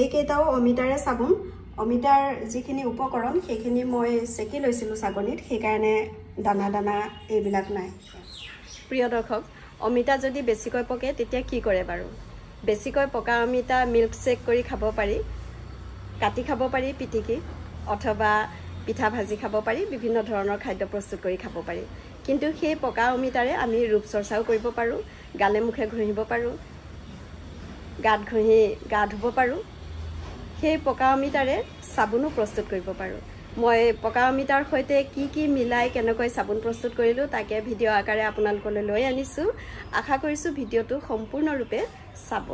এইকেইটাও অমিতাৰে চাবোন। অমিতাৰ যিখিনি উপকৰণ সেইখিনি মই চেকি লৈছিলোঁ ছাগনীত সেইকাৰণে দানা দানা এইবিলাক নাই। প্ৰিয় দৰ্শক অমিতা যদি বেছিকৈ পকে তেতিয়া কি কৰে বাৰু? বেছিকৈ পকা অমিতা মিল্ক শ্বেক কৰি খাব পাৰি কাটি খাব পাৰি পিটিকি অথবা পিঠা ভাজি খাব পাৰি বিভিন্ন ধৰণৰ খাদ্য প্ৰস্তুত কৰি খাব পাৰি। কিন্তু সেই পকা অমিতাৰে আমি ৰূপচৰ্চাও কৰিব পাৰোঁ গালে মুখে ঘঁহিব পাৰোঁ গাত ঘঁহি গা ধুব পাৰোঁ সেই পকা অমিতাৰে চাবোনো প্ৰস্তুত কৰিব পাৰোঁ। মই পকা অমিতাৰ সৈতে কি কি মিলাই কেনেকৈ চাবোন প্ৰস্তুত কৰিলোঁ তাকে ভিডিঅ' আকাৰে আপোনালোকলৈ লৈ আনিছোঁ। আশা কৰিছোঁ ভিডিঅ'টো সম্পূৰ্ণৰূপে চাব।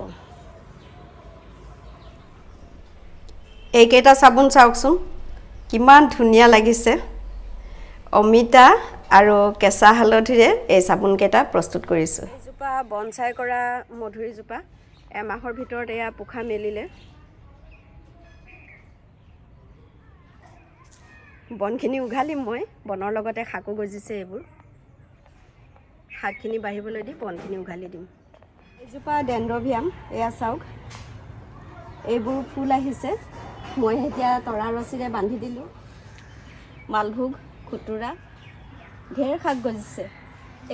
এইকেইটা চাবোন চাওকচোন। কিমান ধুনীয়া লাগিছে। অমিতা আৰু কেঁচা হালধিৰে এই চাবোনকেইটা প্ৰস্তুত কৰিছোঁ। এইজোপা বনচাই কৰা মধুৰিজোপা এমাহৰ ভিতৰত এয়া পোখা মেলিলে। বনখিনি উঘালিম মই। বনৰ লগতে শাকো গজিছে এইবোৰ। শাকখিনি বাঢ়িবলৈ দি বনখিনি উঘালি দিম। এইজোপা ডেণ্ড্ৰভিয়াম এয়া চাওক। এইবোৰ ফুল আহিছে। মই এতিয়া তৰা ৰছীৰে বান্ধি দিলোঁ। মালভোগ খুতুৰা ঢেৰ শাক গজিছে।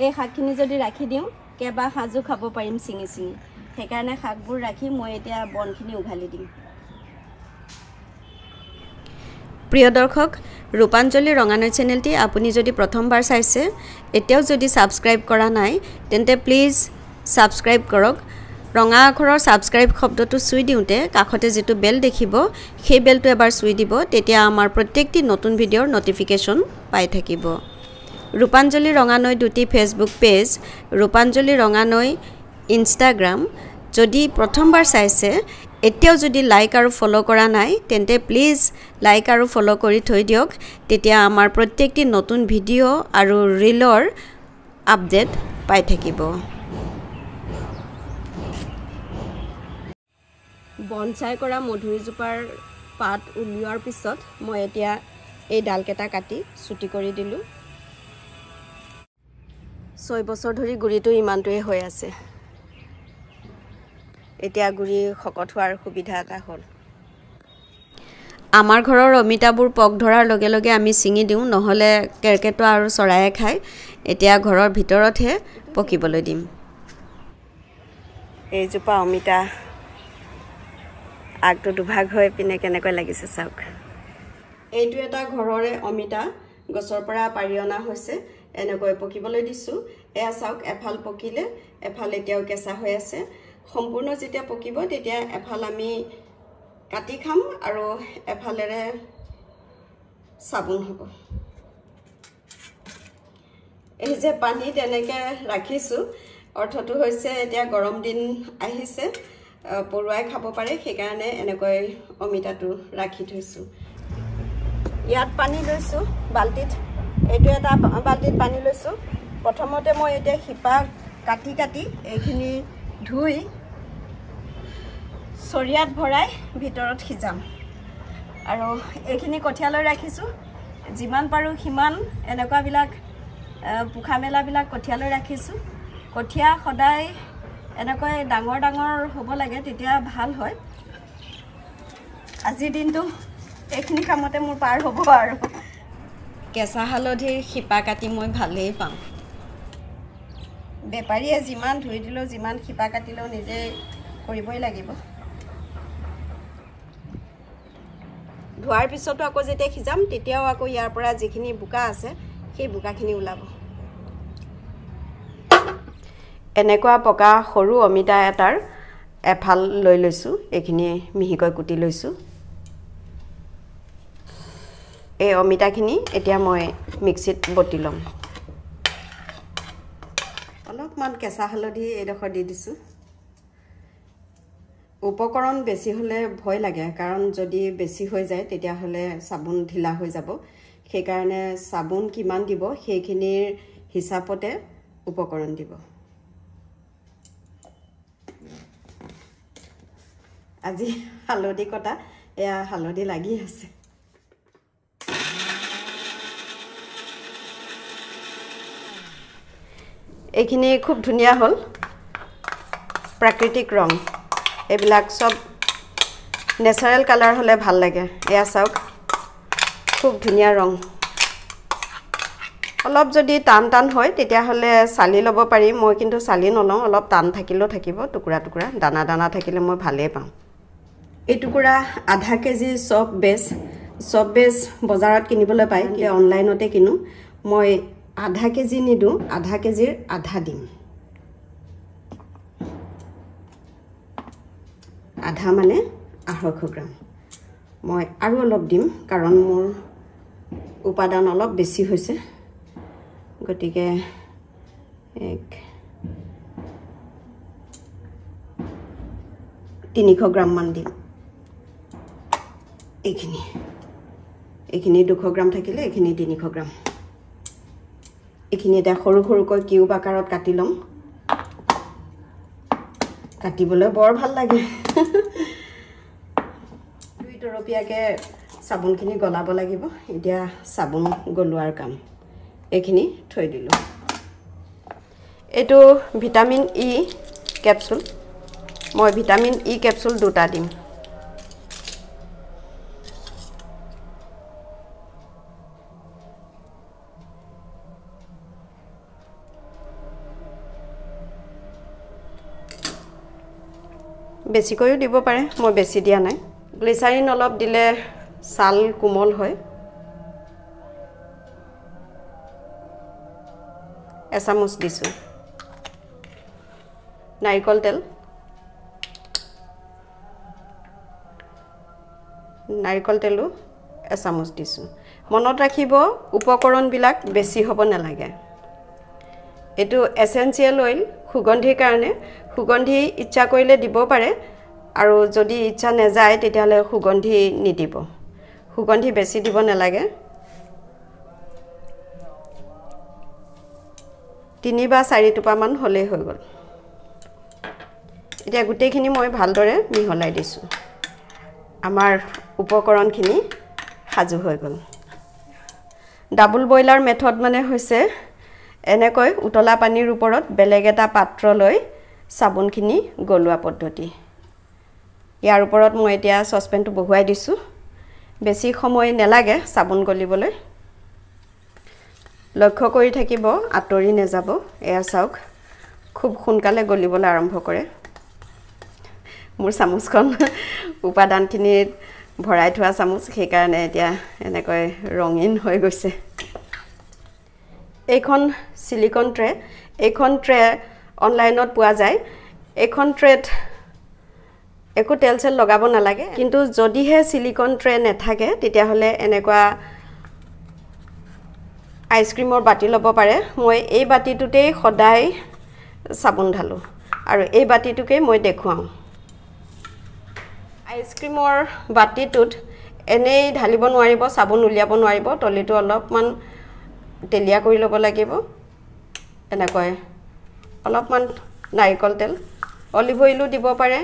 এই শাকখিনি যদি ৰাখি দিওঁ কেইবা সাজো খাব পাৰিম ছিঙি ছিঙি। সেইকাৰণে শাকবোৰ ৰাখি মই এতিয়া বনখিনি উঘালি দিম। প্ৰিয় দৰ্শক ৰূপাঞ্জলি ৰঙানৈ চেনেলটি আপুনি যদি প্ৰথমবাৰ চাইছে এতিয়াও যদি ছাবস্ক্ৰাইব কৰা নাই তেন্তে প্লিজ ছাবস্ক্ৰাইব কৰক। ৰঙা আখৰৰ ছাবস্ক্ৰাইব শব্দটো চুই দিওঁতে কাষতে যিটো বেল দেখিব সেই বেলটো এবাৰ চুই দিব তেতিয়া আমাৰ প্ৰত্যেকটি নতুন ভিডিঅ'ৰ ন'টিফিকেশ্যন পাই থাকিব। ৰূপাঞ্জলি ৰঙানৈ দুটি Facebook page Rupanjali Ranganoi Instagram যদি প্ৰথমবাৰ চাইছে এতিয়াও যদি লাইক আৰু ফ'ল' কৰা নাই তেন্তে প্লিজ লাইক আৰু ফ'ল' কৰি থৈ দিয়ক। তেতিয়া আমাৰ প্ৰত্যেকটি নতুন ভিডিঅ' আৰু ৰীলৰ আপডেট পাই থাকিব। বনচাই কৰা মধুৰিজোপাৰ পাত উলিওৱাৰ পিছত মই এতিয়া এই ডালকেইটা কাটি চুটি কৰি দিলোঁ। ছয় বছৰ ধৰি গুৰিটো ইমানটোৱে হৈ আছে। এতিয়া গুৰি শকত হোৱাৰ সুবিধা এটা হ'ল। আমাৰ ঘৰৰ অমিতাবোৰ পক ধৰাৰ লগে লগে আমি ছিঙি দিওঁ নহ'লে কেৰ্কেটুৱা আৰু চৰায়ে খায়। এতিয়া ঘৰৰ ভিতৰতহে পকিবলৈ দিম। এইজোপা অমিতা আগটো দুভাগ হৈ পিনে কেনেকৈ লাগিছে চাওক। এইটো এটা ঘৰৰে অমিতা গছৰ পৰা পাৰি অনা হৈছে এনেকৈ পকিবলৈ দিছোঁ। এয়া চাওক এফাল পকিলে এফাল এতিয়াও কেঁচা হৈ আছে। সম্পূৰ্ণ যেতিয়া পকিব তেতিয়া এফাল আমি কাটি খাম আৰু এফালেৰে চাবোন হ'ব। এই যে পানীত এনেকৈ ৰাখিছোঁ অৰ্থটো হৈছে এতিয়া গৰম দিন আহিছে পৰুৱাই খাব পাৰে সেইকাৰণে এনেকৈ অমিতাটো ৰাখি থৈছোঁ। ইয়াত পানী লৈছোঁ বাল্টিত এইটো এটা বাল্টিত পানী লৈছোঁ। প্ৰথমতে মই এতিয়া শিপা কাটি কাটি এইখিনি ধুই চৰিয়াত ভৰাই ভিতৰত সিজাম। আৰু এইখিনি কঠীয়ালৈ ৰাখিছোঁ। যিমান পাৰোঁ সিমান এনেকুৱাবিলাক পোখা মেলাবিলাক কঠীয়ালৈ ৰাখিছোঁ। কঠীয়া সদায় এনেকৈ ডাঙৰ ডাঙৰ হ'ব লাগে তেতিয়া ভাল হয়। আজিৰ দিনটো এইখিনি কামতে মোৰ পাৰ হ'ব আৰু। কেঁচা হালধিৰ শিপা কাটি মই ভালেই পাওঁ। বেপাৰীয়ে যিমান ধুই দিলেও যিমান শিপা কাটিলেও নিজে কৰিবই লাগিব। ধোৱাৰ পিছতো আকৌ যেতিয়া সিজাম তেতিয়াও আকৌ ইয়াৰ পৰা যিখিনি বোকা আছে সেই বোকাখিনি ওলাব। এনেকুৱা পকা সৰু অমিতা এটাৰ এফাল লৈ লৈছোঁ এইখিনি মিহিকৈ কুটি লৈছোঁ। এই অমিতাখিনি এতিয়া মই মিক্সিত বটি ল'ম। অলপমান কেঁচা হালধি এইডোখৰ দি দিছোঁ। উপকৰণ বেছি হ'লে ভয় লাগে কাৰণ যদি বেছি হৈ যায় তেতিয়াহ'লে চাবোন ঢিলা হৈ যাব। সেইকাৰণে চাবোন কিমান দিব সেইখিনিৰ হিচাপতে উপকৰণ দিব। আজি হালধি কটা এয়া হালধি লাগি আছে। এইখিনি খুব ধুনীয়া হ'ল। প্ৰাকৃতিক ৰং। এইবিলাক চব নেচাৰেল কালাৰ হ'লে ভাল লাগে। এয়া চাওক খুব ধুনীয়া ৰং। অলপ যদি টান টান হয় তেতিয়াহ'লে চালি ল'ব পাৰি। মই কিন্তু চালি নলওঁ অলপ টান থাকিলেও থাকিব টুকুৰা টুকুৰা। দানা দানা থাকিলে মই ভালেই পাওঁ। এই টুকুৰা আধা কেজি চপ বেজ চপ বেজ বজাৰত কিনিবলৈ পায় কিন্তু অনলাইনতে কিনো। মই আধা কেজি নিদিওঁ আধা কেজিৰ আধা দিম। আধা মানে আঢ়ৈশ গ্ৰাম। মই আৰু অলপ দিম কাৰণ মোৰ উপাদান অলপ বেছি হৈছে। গতিকে এক তিনিশ গ্ৰামমান দিম। এইখিনি। এইখিনি দুশ গ্ৰাম থাকিলে এইখিনি তিনিশ গ্ৰাম। এইখিনি এতিয়া সৰু সৰুকৈ কিউব আকাৰত কাটি ল'ম। কাটিবলৈ বৰ ভাল লাগে। দুই তৰপীয়াকৈ চাবোনখিনি গলাব লাগিব। এতিয়া চাবোন গলোৱাৰ কাম। এইখিনি থৈ দিলোঁ। এইটো ভিটামিন ই কেপচুল। মই ভিটামিন ই কেপচুল দুটা দিম। বেছিকৈও দিব পাৰে মই বেছি দিয়া নাই। গ্লিচাৰিন অলপ দিলে ছাল কোমল হয়। এচামুচ দিছোঁ। নাৰিকল তেল। নাৰিকল তেলো এচামুচ দিছোঁ। মনত ৰাখিব উপকৰণবিলাক বেছি হ'ব নালাগে। এইটো এচেঞ্চিয়েল অইল সুগন্ধিৰ কাৰণে সুগন্ধি ইচ্ছা কৰিলে দিব পাৰে। আৰু যদি ইচ্ছা নাযায় তেতিয়াহ'লে সুগন্ধি নিদিব। সুগন্ধি বেছি দিব নালাগে। তিনি বা চাৰি টোপামান হ'লেই হৈ গ'ল। এতিয়া গোটেইখিনি মই ভালদৰে মিহলাই দিছোঁ। আমাৰ উপকৰণখিনি সাজু হৈ গ'ল। ডাবুল বইলাৰ মেথড মানে হৈছে এনেকৈ উতলা পানীৰ ওপৰত বেলেগ এটা পাত্ৰ লৈ চাবোনখিনি গলোৱা পদ্ধতি। ইয়াৰ ওপৰত মই এতিয়া চচপেনটো বহুৱাই দিছোঁ। বেছি সময় নালাগে চাবোন গলিবলৈ। লক্ষ্য কৰি থাকিব আঁতৰি নাযাব। এয়া চাওক খুব সোনকালে গলিবলৈ আৰম্ভ কৰে। মোৰ চামুচখন উপাদানখিনিত ভৰাই থোৱা চামুচ সেইকাৰণে এতিয়া এনেকৈ ৰঙীন হৈ গৈছে। এইখন চিলিকন ট্ৰে এইখন ট্ৰে অনলাইনত পোৱা যায়। এইখন ট্ৰেত একো তেল চেল লগাব নালাগে। কিন্তু যদিহে চিলিকন ট্ৰে নাথাকে তেতিয়াহ'লে এনেকুৱা আইচক্ৰীমৰ বাতি ল'ব পাৰে। মই এই বাতিটোতেই সদায় চাবোন ঢালোঁ আৰু এই বাতিটোকেই মই দেখুৱাওঁ। আইচক্ৰীমৰ বাতিটোত এনেই ঢালিব নোৱাৰিব চাবোন উলিয়াব নোৱাৰিব তলিটো অলপমান তেলীয়া কৰি ল'ব লাগিব। এনেকৈ অলপমান নাৰিকল তেল অলিভ অইলো দিব পাৰে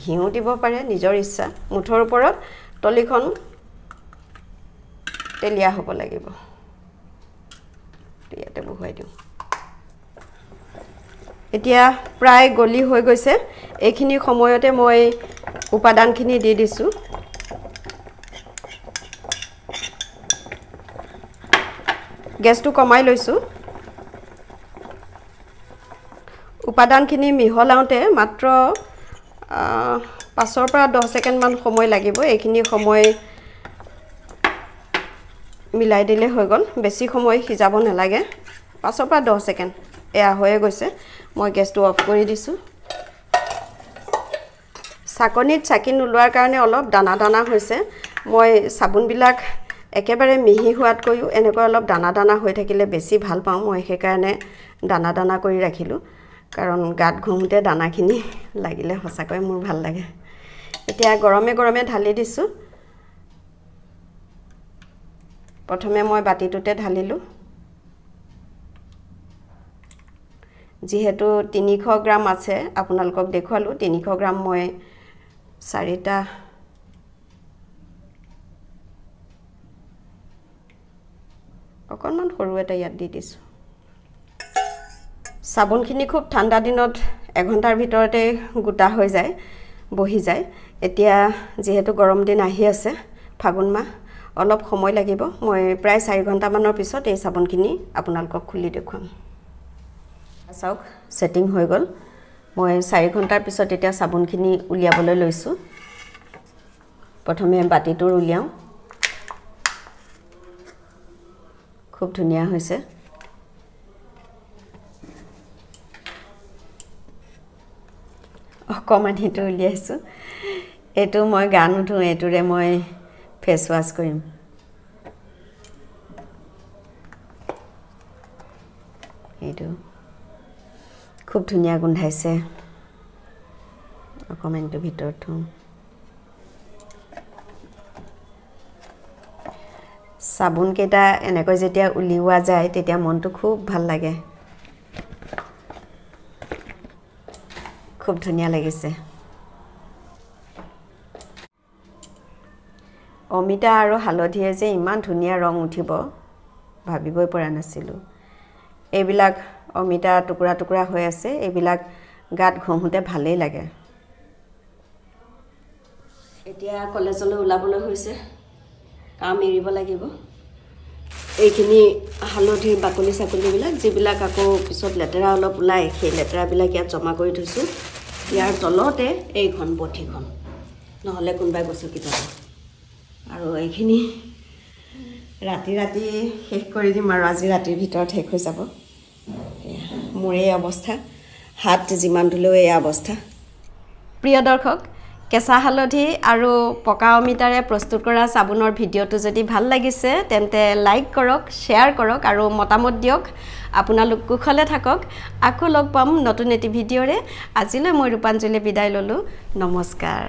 ঘিউ দিব পাৰে নিজৰ ইচ্ছা। মুঠৰ ওপৰত তলিখন তেলীয়া হ'ব লাগিব। ইয়াতে বহুৱাই দিওঁ। এতিয়া প্ৰায় গলি হৈ গৈছে। এইখিনি সময়তে মই উপাদানখিনি দি দিছোঁ। গেছটো কমাই লৈছোঁ। উপাদানখিনি মিহলাওঁতে মাত্ৰ পাঁচৰ পৰা দহ ছেকেণ্ডমান সময় লাগিব। এইখিনি সময় মিলাই দিলে হৈ গ'ল। বেছি সময় সিজাব নালাগে। পাঁচৰ পৰা দহ ছেকেণ্ড। এয়া হৈয়ে গৈছে। মই গেছটো অফ কৰি দিছোঁ। চাকনিত চাকি নোলোৱাৰ কাৰণে অলপ দানা দানা হৈছে। মই চাবোনবিলাক একেবাৰে মিহি হোৱাতকৈও এনেকৈ অলপ দানা দানা হৈ থাকিলে বেছি ভাল পাওঁ। মই সেইকাৰণে দানা দানা কৰি ৰাখিলোঁ। কাৰণ গাত ঘঁহোতে দানাখিনি লাগিলে সঁচাকৈ মোৰ ভাল লাগে। এতিয়া গৰমে গৰমে ঢালি দিছোঁ। প্ৰথমে মই বাতিটোতে ঢালিলোঁ। যিহেতু তিনিশ গ্ৰাম আছে আপোনালোকক দেখুৱালোঁ তিনিশ গ্ৰাম মই চাৰিটা অকণমান সৰু এটা ইয়াত দি দিছোঁ। চাবোনখিনি খুব ঠাণ্ডা দিনত এঘণ্টাৰ ভিতৰতে গোটা হৈ যায় বহি যায়। এতিয়া যিহেতু গৰম দিন আহি আছে ফাগুন মাহ অলপ সময় লাগিব। মই প্ৰায় চাৰি ঘণ্টামানৰ পিছত এই চাবোনখিনি আপোনালোকক খুলি দেখুৱাম। চাওক ছেটিং হৈ গ'ল। মই চাৰি ঘণ্টাৰ পিছত এতিয়া চাবোনখিনি উলিয়াবলৈ লৈছোঁ। প্ৰথমে বাতিটোৰ উলিয়াওঁ। খুব ধুনীয়া হৈছে। অকণমানিটো উলিয়াইছোঁ। এইটো মই গা নুধোঁ এইটোৰে মই ফেচ ৱাছ কৰিম। এইটো। খুব ধুনীয়া গোন্ধাইছে। অকণমানিটো ভিতৰত থওঁ। চাবোনকেইটা এনেকৈ যেতিয়া উলিওৱা যায় তেতিয়া মনটো খুব ভাল লাগে। খুব ধুনীয়া লাগিছে। অমিতা আৰু হালধিয়ে যে ইমান ধুনীয়া ৰং উঠিব ভাবিবই পৰা নাছিলোঁ। এইবিলাক অমিতা টুকুৰা টুকুৰা হৈ আছে এইবিলাক গাত ঘঁহোঁতে ভালেই লাগে। এতিয়া কলেজলৈ ওলাবলৈ হৈছে কাম এৰিব লাগিব। এইখিনি হালধিৰ বাকলি চাকলিবিলাক যিবিলাক আকৌ পিছত লেতেৰা অলপ ওলায় সেই লেতেৰাবিলাক ইয়াত জমা কৰি থৈছোঁ। ইয়াৰ তলতে এইখন বঠিখন নহ'লে কোনোবাই গছকি যাব আৰু এইখিনি ৰাতি ৰাতি শেষ কৰি দিম আৰু আজি ৰাতিৰ ভিতৰত শেষ হৈ যাব। মোৰ এই অৱস্থা। হাত যিমান ধুলেও এই অৱস্থা। প্ৰিয় দৰ্শক কেঁচা হালধি আৰু পকা অমিতাৰে প্ৰস্তুত কৰা চাবোনৰ ভিডিঅ'টো যদি ভাল লাগিছে তেন্তে লাইক কৰক শ্বেয়াৰ কৰক আৰু মতামত দিয়ক। আপোনালোক কুশলে থাকক। আকৌ লগ পাম নতুন এটি ভিডিঅ'ৰে। আজিলৈ মই ৰূপাঞ্জলি বিদায় ল'লোঁ। নমস্কাৰ।